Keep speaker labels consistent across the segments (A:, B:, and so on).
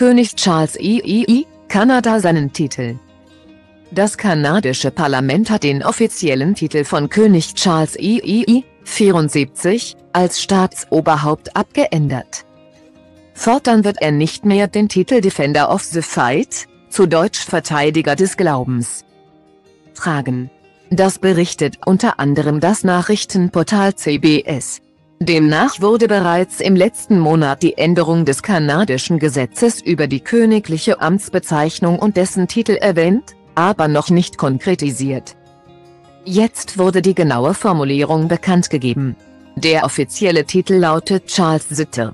A: König Charles III, Kanada seinen Titel. Das kanadische Parlament hat den offiziellen Titel von König Charles III, 74, als Staatsoberhaupt abgeändert. Fortan wird er nicht mehr den Titel Defender of the Fight, zu Deutsch Verteidiger des Glaubens, tragen. Das berichtet unter anderem das Nachrichtenportal CBS. Demnach wurde bereits im letzten Monat die Änderung des kanadischen Gesetzes über die königliche Amtsbezeichnung und dessen Titel erwähnt, aber noch nicht konkretisiert. Jetzt wurde die genaue Formulierung bekannt gegeben. Der offizielle Titel lautet Charles III.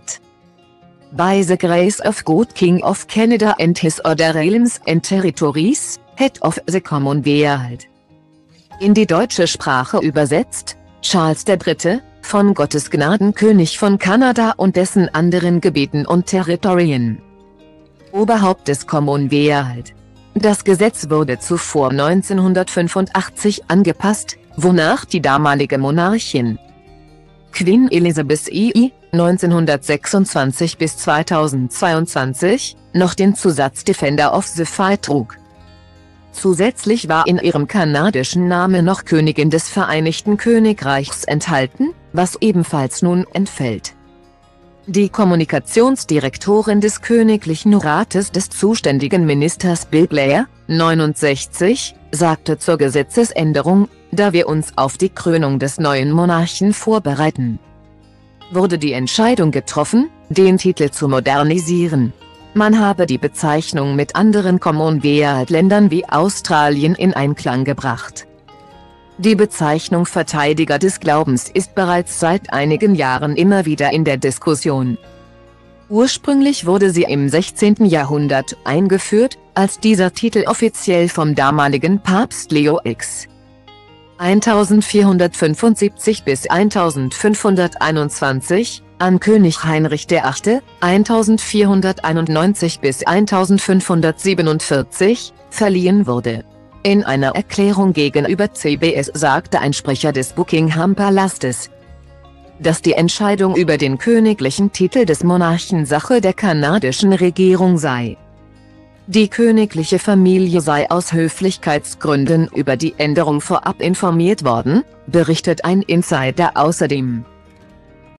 A: By the grace of God King of Canada and his other realms and territories, Head of the Commonwealth. In die deutsche Sprache übersetzt, Charles III., von Gottes Gnaden König von Kanada und dessen anderen Gebieten und Territorien. Oberhaupt des Commonwealth. Das Gesetz wurde zuvor 1985 angepasst, wonach die damalige Monarchin Queen Elizabeth II, 1926 bis 2022, noch den Zusatz Defender of the Fight trug. Zusätzlich war in ihrem kanadischen Namen noch Königin des Vereinigten Königreichs enthalten, was ebenfalls nun entfällt. Die Kommunikationsdirektorin des Königlichen Rates des zuständigen Ministers Bill Blair, 69, sagte zur Gesetzesänderung, da wir uns auf die Krönung des neuen Monarchen vorbereiten. Wurde die Entscheidung getroffen, den Titel zu modernisieren. Man habe die Bezeichnung mit anderen Commonwealth-Ländern wie Australien in Einklang gebracht. Die Bezeichnung Verteidiger des Glaubens ist bereits seit einigen Jahren immer wieder in der Diskussion. Ursprünglich wurde sie im 16. Jahrhundert eingeführt, als dieser Titel offiziell vom damaligen Papst Leo X. 1475 bis 1521, an König Heinrich VIII., 1491 bis 1547, verliehen wurde. In einer Erklärung gegenüber CBS sagte ein Sprecher des Buckingham Palastes, dass die Entscheidung über den königlichen Titel des Monarchen Sache der kanadischen Regierung sei. Die königliche Familie sei aus Höflichkeitsgründen über die Änderung vorab informiert worden, berichtet ein Insider außerdem.